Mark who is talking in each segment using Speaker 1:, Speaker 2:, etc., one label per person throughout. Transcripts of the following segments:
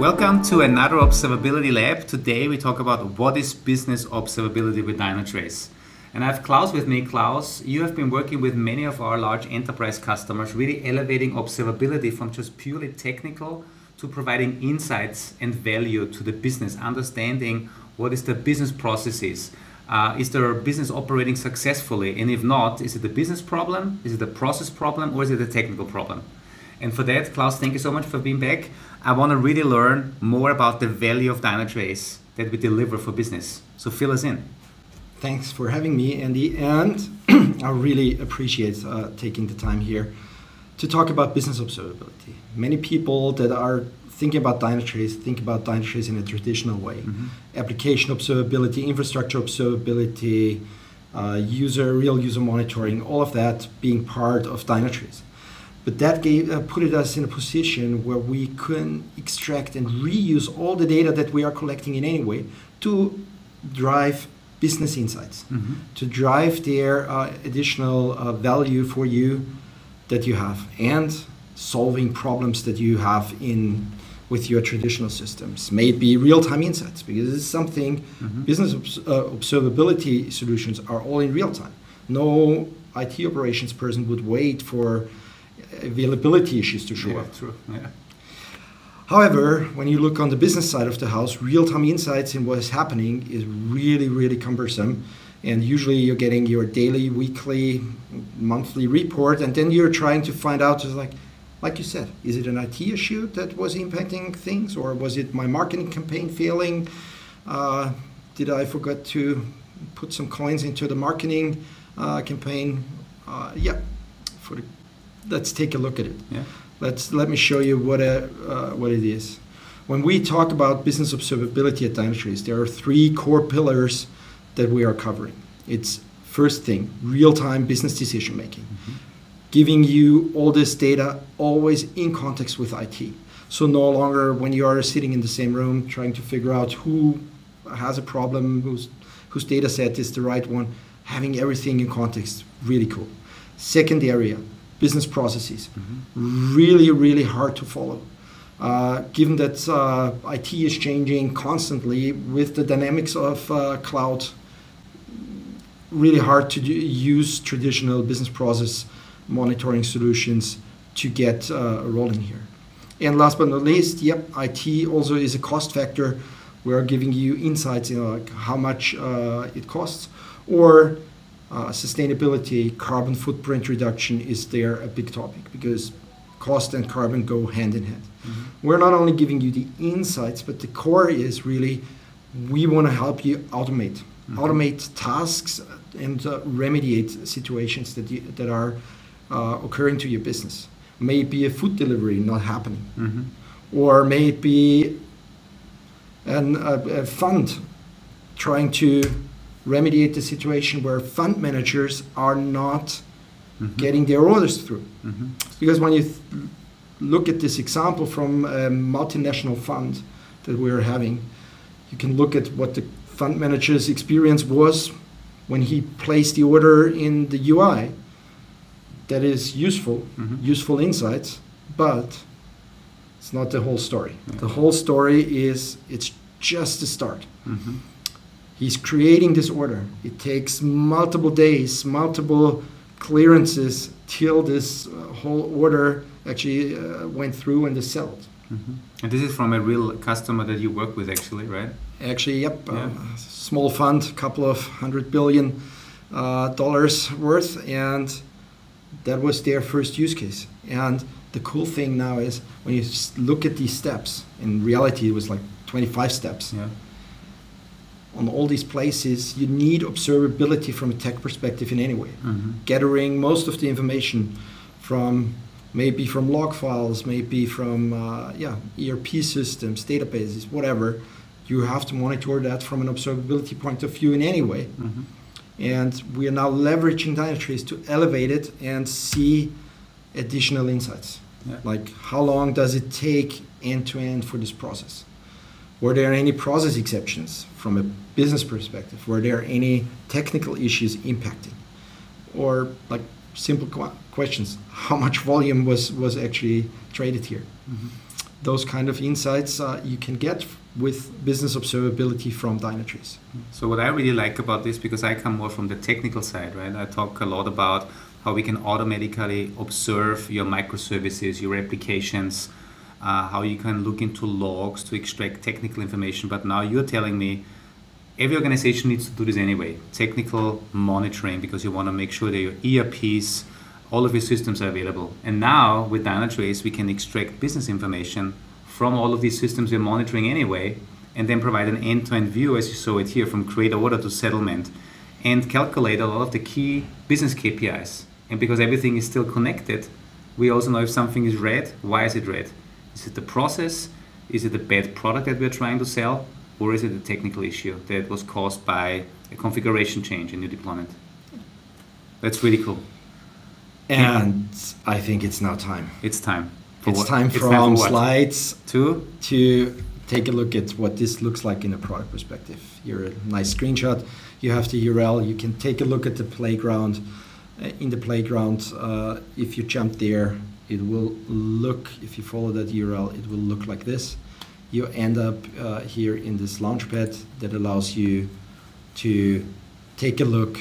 Speaker 1: Welcome to another Observability Lab. Today we talk about what is business observability with Dynatrace. And I have Klaus with me. Klaus, you have been working with many of our large enterprise customers, really elevating observability from just purely technical to providing insights and value to the business, understanding what is the business processes. Uh, is their business operating successfully? And if not, is it a business problem? Is it a process problem? Or is it a technical problem? And for that, Klaus, thank you so much for being back. I want to really learn more about the value of Dynatrace that we deliver for business. So fill us in.
Speaker 2: Thanks for having me, Andy. And I really appreciate uh, taking the time here to talk about business observability. Many people that are thinking about Dynatrace think about Dynatrace in a traditional way mm-hmm. application observability, infrastructure observability, uh, user, real user monitoring, all of that being part of Dynatrace. But that gave, uh, put us in a position where we can extract and reuse all the data that we are collecting in any way to drive business insights, mm-hmm. to drive their uh, additional uh, value for you that you have, and solving problems that you have in with your traditional systems. Maybe real-time insights, because it's something mm-hmm. business obs- uh, observability solutions are all in real time. No IT operations person would wait for availability issues to show
Speaker 1: yeah,
Speaker 2: up.
Speaker 1: True. Yeah.
Speaker 2: However, when you look on the business side of the house, real-time insights in what is happening is really, really cumbersome. And usually you're getting your daily, weekly, monthly report, and then you're trying to find out, just like, like you said, is it an IT issue that was impacting things, or was it my marketing campaign failing? Uh, did I forget to put some coins into the marketing uh, campaign? Uh, yeah, for the let's take a look at it.
Speaker 1: Yeah.
Speaker 2: Let's let me show you what a, uh, what it is. When we talk about business observability at Dynatrace, there are three core pillars that we are covering. It's first thing, real-time business decision making, mm-hmm. giving you all this data always in context with IT. So no longer when you are sitting in the same room trying to figure out who has a problem, whose whose data set is the right one, having everything in context, really cool. Second area, business processes. Mm-hmm. Really, really hard to follow. Uh, given that uh, IT is changing constantly with the dynamics of uh, cloud, really hard to do, use traditional business process monitoring solutions to get uh, rolling here. And last but not least, yep, IT also is a cost factor. We're giving you insights, know, like how much uh, it costs, or sustainability, carbon footprint reduction is there a big topic because cost and carbon go hand in hand. Mm-hmm. We're not only giving you the insights, but the core is really we want to help you automate, mm-hmm. automate tasks and uh, remediate situations that you, that are uh, occurring to your business. May it be a food delivery not happening, mm-hmm. or may it be an, a, a fund trying to remediate the situation where fund managers are not mm-hmm. getting their orders through. Mm-hmm. Because when you th- look at this example from a multinational fund that we're having, you can look at what the fund manager's experience was when he placed the order in the UI. That is useful, mm-hmm. useful insights, but it's not the whole story. Yeah. The whole story is it's just the start. Mm-hmm he's creating this order. It takes multiple days, multiple clearances till this uh, whole order actually uh, went through and is settled.
Speaker 1: Mm-hmm. And this is from a real customer that you work with, actually, right?
Speaker 2: Actually, yep. Yeah. Uh, small fund, couple of hundred billion uh, dollars worth, and that was their first use case. And the cool thing now is when you look at these steps, in reality, it was like 25 steps.
Speaker 1: Yeah
Speaker 2: on all these places, you need observability from a tech perspective in any way. Mm-hmm. Gathering most of the information from maybe from log files, maybe from uh, yeah ERP systems, databases, whatever. You have to monitor that from an observability point of view in any way. Mm-hmm. And we are now leveraging Dynatrace to elevate it and see additional insights. Yeah. Like how long does it take end to end for this process? Were there any process exceptions from a business perspective? Were there any technical issues impacting? Or like simple qu- questions, how much volume was, was actually traded here? Mm-hmm. those kind of insights uh, you can get with business observability from Dynatrace.
Speaker 1: So what I really like about this, because I come more from the technical side, right? I talk a lot about how we can automatically observe your microservices, your applications, uh, how you can look into logs to extract technical information. But now you're telling me every organization needs to do this anyway technical monitoring because you want to make sure that your ERPs, all of your systems are available. And now with Dynatrace, we can extract business information from all of these systems we're monitoring anyway and then provide an end to end view, as you saw it here, from create order to settlement and calculate a lot of the key business KPIs. And because everything is still connected, we also know if something is red, why is it red? Is it the process? Is it a bad product that we're trying to sell? Or is it a technical issue that was caused by a configuration change in your deployment? That's really cool.
Speaker 2: And I think it's now time.
Speaker 1: It's time.
Speaker 2: it's
Speaker 1: what?
Speaker 2: time
Speaker 1: It's
Speaker 2: from
Speaker 1: for what?
Speaker 2: slides
Speaker 1: to
Speaker 2: to take a look at what this looks like in a product perspective. Here, a nice screenshot. You have the URL. You can take a look at the playground. Uh, in the playground, uh, if you jump there, it will look, if you follow that URL, it will look like this. You end up uh, here in this launchpad that allows you to take a look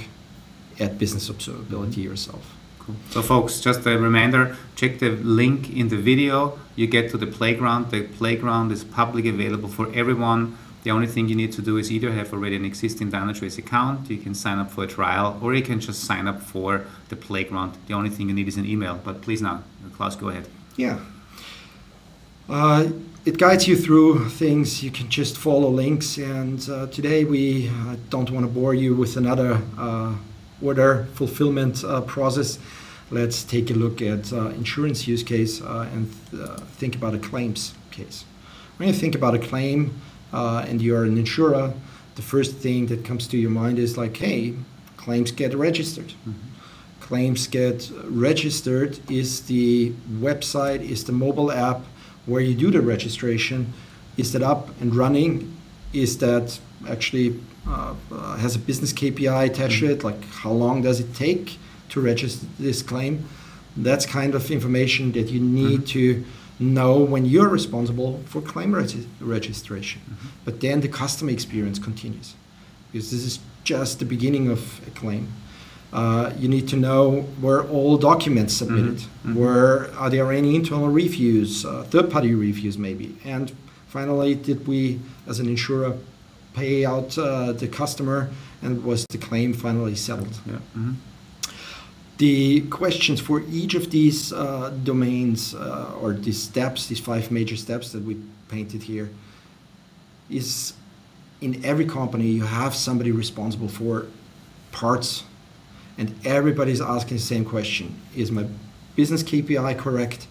Speaker 2: at business observability yourself.
Speaker 1: Cool. So, folks, just a reminder check the link in the video. You get to the playground. The playground is publicly available for everyone. The only thing you need to do is either have already an existing Dynatrace account, you can sign up for a trial, or you can just sign up for the playground. The only thing you need is an email. But please now, Klaus, go ahead.
Speaker 2: Yeah. Uh, it guides you through things. You can just follow links. And uh, today we uh, don't want to bore you with another uh, order fulfillment uh, process. Let's take a look at uh, insurance use case and th- think about a claims case. When you think about a claim and you're an insurer, the first thing that comes to your mind is like, hey, claims get registered. Mm-hmm claims get registered is the website, is the mobile app where you do the registration. Is that up and running? Is that actually uh, uh, has a business KPI attached to it? Like how long does it take to register this claim? That's kind of information that you need mm-hmm. to know when you're responsible for claim regi- registration. Mm-hmm. But then the customer experience continues because this is just the beginning of a claim. Uh, you need to know where all documents submitted, mm-hmm. mm-hmm. where are there any internal reviews, uh, third-party reviews maybe, and finally, did we, as an insurer, pay out uh, the customer, and was the claim finally settled?
Speaker 1: Yeah.
Speaker 2: The questions for each of these uh, domains uh, or these steps, these five major steps that we painted here, is in every company you have somebody responsible for parts and everybody's asking the same question Is my business KPI correct?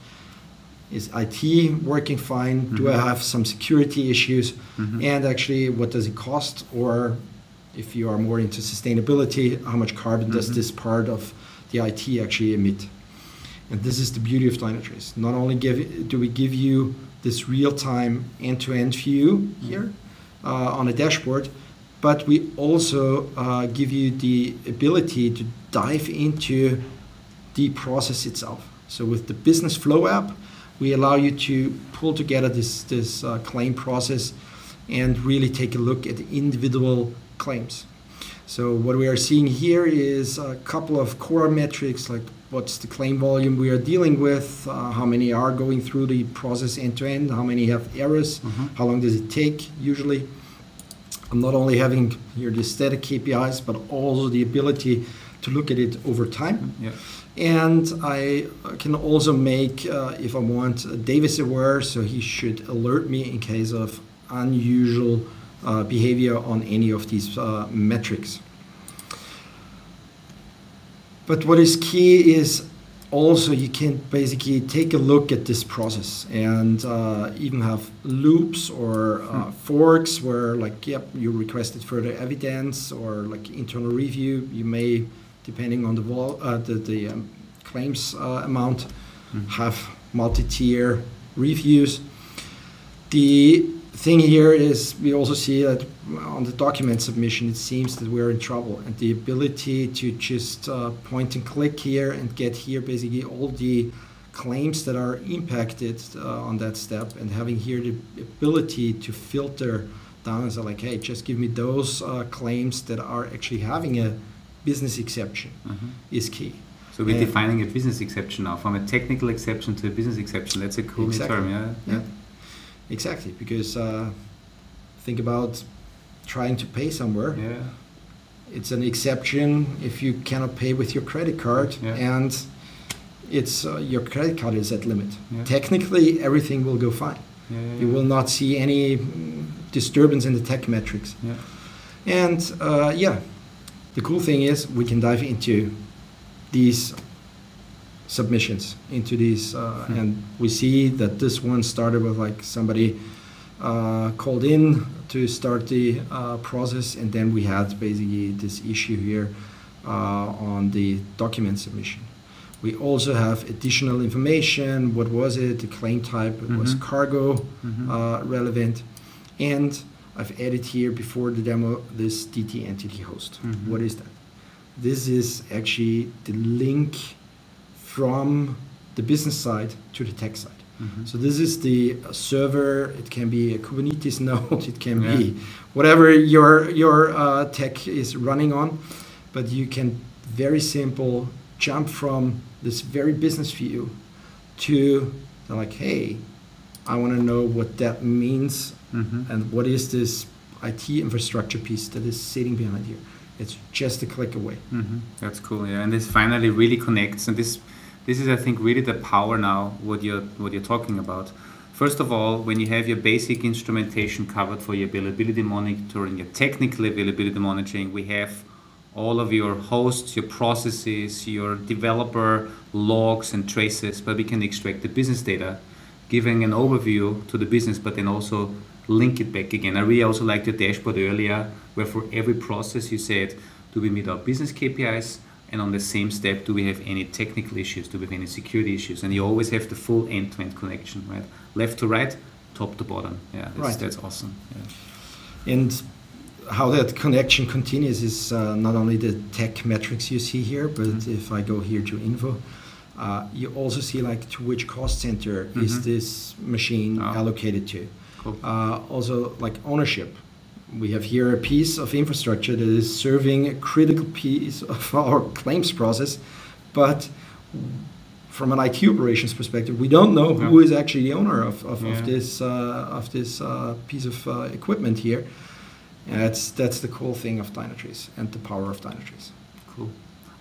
Speaker 2: Is IT working fine? Mm-hmm. Do I mm-hmm. have some security issues? Mm-hmm. And actually, what does it cost? Or if you are more into sustainability, how much carbon mm-hmm. does this part of the IT actually emit? And this is the beauty of Dynatrace. Not only give, do we give you this real time end to end view here uh, on a dashboard, but we also uh, give you the ability to dive into the process itself. So with the business flow app, we allow you to pull together this this uh, claim process and really take a look at the individual claims. So what we are seeing here is a couple of core metrics like what's the claim volume we are dealing with, uh, how many are going through the process end to end, how many have errors, mm-hmm. how long does it take usually. I'm not only having here the static KPIs, but also the ability to look at it over time.
Speaker 1: Yeah.
Speaker 2: And I can also make, uh, if I want, Davis aware, so he should alert me in case of unusual behavior on any of these uh, metrics. But what is key is also you can basically take a look at this process and uh, even have loops or uh, hmm. forks where like yep you requested further evidence or like internal review you may depending on the vol- uh, the, the um, claims uh, amount mm-hmm. have multi-tier reviews the thing here is we also see that on the document submission, it seems that we're in trouble. And the ability to just uh, point and click here and get here basically all the claims that are impacted uh, on that step and having here the ability to filter down and say like hey just give me those uh, claims that are actually having a business exception
Speaker 1: Mhm.
Speaker 2: is key
Speaker 1: So we're
Speaker 2: And-
Speaker 1: defining a business exception now, from a technical exception to a business exception. That's a cool
Speaker 2: Exactly.
Speaker 1: term, yeah.
Speaker 2: yeah exactly because uh, think about trying to pay somewhere
Speaker 1: Yeah.
Speaker 2: it's an exception if you cannot pay with your credit card
Speaker 1: Yeah.
Speaker 2: and it's uh, your credit card is at limit
Speaker 1: Yeah.
Speaker 2: technically everything will go fine you will not see any mm, disturbance in the tech metrics
Speaker 1: Yeah.
Speaker 2: and uh, yeah the cool thing is we can dive into these submissions into these uh,
Speaker 1: Hmm.
Speaker 2: and we see that this one started with like somebody uh, called in to start the uh, process and then we had basically this issue here uh, on the document submission we also have additional information what was it the claim type it was cargo
Speaker 1: Mhm.
Speaker 2: uh, relevant. And I've added here before the demo this DT entity host.
Speaker 1: Mhm.
Speaker 2: What is that? This is actually the link from the business side to the tech side.
Speaker 1: Mhm.
Speaker 2: So this is the server. It can be a Kubernetes node. It can
Speaker 1: Yeah.
Speaker 2: be whatever your your uh, tech is running on, but you can very simple jump from this very business view to like, hey, I want to know what that means
Speaker 1: Mhm.
Speaker 2: and what is this IT infrastructure piece that is sitting behind here. It's just a click away.
Speaker 1: Mhm. That's cool, yeah. And this finally really connects, and this, this is, I think, really the power now. What you're, what you're talking about. First of all, when you have your basic instrumentation covered for your availability monitoring, your technical availability monitoring, we have all of your hosts, your processes, your developer logs and traces, but we can extract the business data, giving an overview to the business, but then also link it back again. I really also liked your dashboard earlier, where for every process you said, do we meet our business KPIs? And on the same step, do we have any technical issues? Do we have any security issues? And you always have the full end-to-end connection, right? Left to right, top to bottom. Yeah, that's,
Speaker 2: Right.
Speaker 1: that's awesome. Yeah.
Speaker 2: And how that connection continues is uh, not only the tech metrics you see here, but
Speaker 1: Mhm.
Speaker 2: if I go here to info, uh, you also see like to which cost center is
Speaker 1: Mhm.
Speaker 2: this machine
Speaker 1: Oh.
Speaker 2: allocated to.
Speaker 1: Cool.
Speaker 2: Uh, also, like ownership. We have here a piece of infrastructure that is serving a critical piece of our claims process, but from an IT operations perspective, we don't know who is actually the owner of, of,
Speaker 1: Yeah.
Speaker 2: of this uh, of this uh, piece of uh, equipment here. And that's that's the cool thing of Dynatrace and the power of Dynatrace.
Speaker 1: Cool.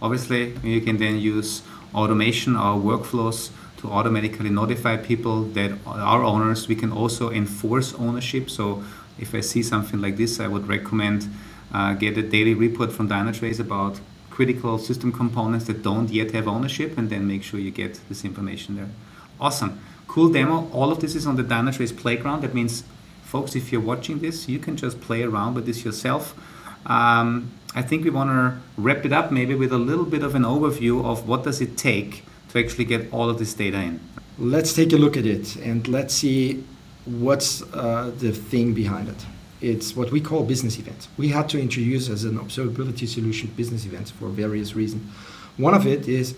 Speaker 1: Obviously, you can then use automation or workflows to automatically notify people that are owners. We can also enforce ownership. So if I see something like this, I would recommend uh, get a daily report from Dynatrace about critical system components that don't yet have ownership, and then make sure you get this information there. Awesome. Cool demo. All of this is on the Dynatrace playground. That means, folks, if you're watching this, you can just play around with this yourself. Um, I think we want to wrap it up maybe with a little bit of an overview of what does it take to actually get all of this data in.
Speaker 2: Let's take a look at it and let's see what's uh, the thing behind it. It's what we call business events. We had to introduce as an observability solution business events for various reasons. One of it is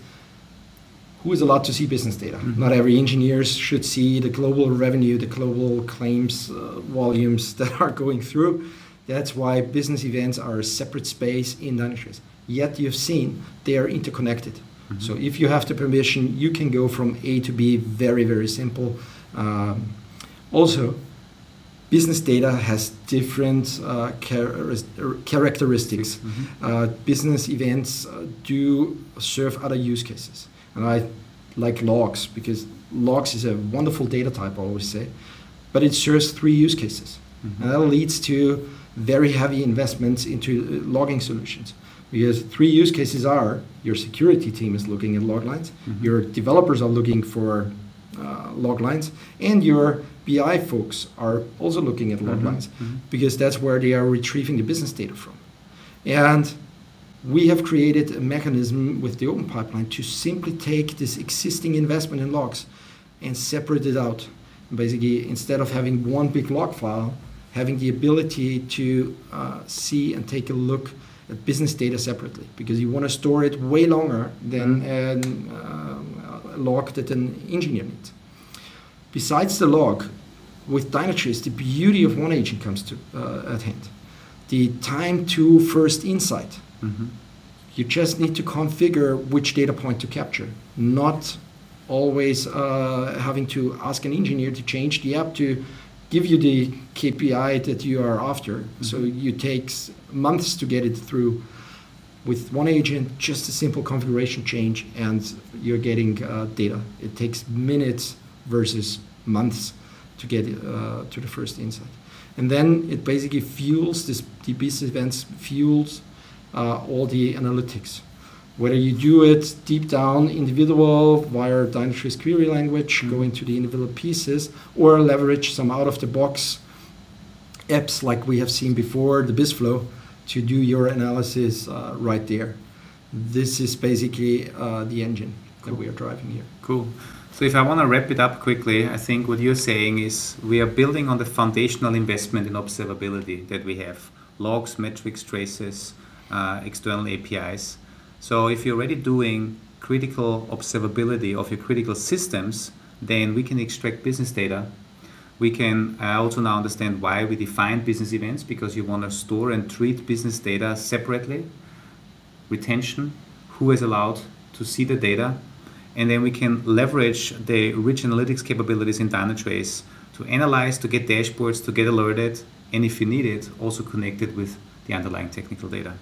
Speaker 2: who is allowed to see business data.
Speaker 1: Mhm.
Speaker 2: Not every engineer should see the global revenue, the global claims uh, volumes that are going through. That's why business events are a separate space in Dynatrace. Yet you've seen they are interconnected.
Speaker 1: Mhm.
Speaker 2: So if you have the permission, you can go from A to B very, very simple. Um, also, business data has different uh, er, characteristics.
Speaker 1: Mhm.
Speaker 2: Uh, business events uh, do serve other use cases. And I like logs because logs is a wonderful data type, I always say, but it serves three use cases.
Speaker 1: Mhm.
Speaker 2: And that leads to very heavy investments into uh, logging solutions. Because three use cases are your security team is looking at log lines,
Speaker 1: Mhm.
Speaker 2: your developers are looking for uh, log lines, and your BI folks are also looking at log
Speaker 1: Mhm.
Speaker 2: lines
Speaker 1: Mhm.
Speaker 2: because that's where they are retrieving the business data from. And we have created a mechanism with the OpenPipeline to simply take this existing investment in logs and separate it out. Basically, instead of having one big log file, having the ability to uh, see and take a look at business data separately because you want to store it way longer than an, um, a log that an engineer needs. Besides the log, with Dynatrace, the beauty of OneAgent comes to uh, at hand. The time to first insight. Mm-hmm. You just need to configure which data point to capture, not always uh, having to ask an engineer to change the app to give you the KPI that you are after. Mm-hmm. So you take months to get it through. With OneAgent, just a simple configuration change, and you're getting uh, data. It takes minutes versus months to get uh, to the first insight. And then it basically fuels this, the business events fuels uh, all the analytics. Whether you do it deep down, individual via Dynatrace query language, mm-hmm. go into the individual pieces, or leverage some out of the box apps like we have seen before, the BizFlow, to do your analysis uh, right there. This is basically uh, the engine cool. that we are driving here.
Speaker 1: Cool. So if I want to wrap it up quickly, I think what you're saying is we are building on the foundational investment in observability that we have logs, metrics, traces, uh, external APIs. So if you're already doing critical observability of your critical systems, then we can extract business data. We can uh, also now understand why we define business events because you want to store and treat business data separately. Retention, who is allowed to see the data, and then we can leverage the rich analytics capabilities in Dynatrace to analyze, to get dashboards, to get alerted, and if you need it, also connect it with the underlying technical data.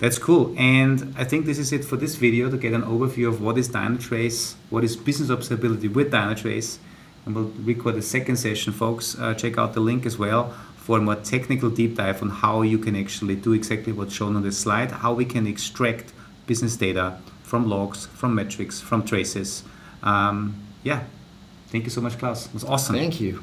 Speaker 1: That's cool. And I think this is it for this video to get an overview of what is Dynatrace, what is business observability with Dynatrace. And we'll record a second session, folks. Uh, check out the link as well for a more technical deep dive on how you can actually do exactly what's shown on this slide, how we can extract business data from logs, from metrics, from traces. Um, yeah. Thank you so much, Klaus. It was awesome.
Speaker 2: Thank you.